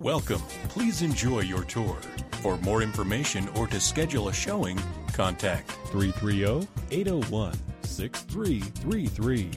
Welcome. Please enjoy your tour. For more information or to schedule a showing, contact 330 801 6333.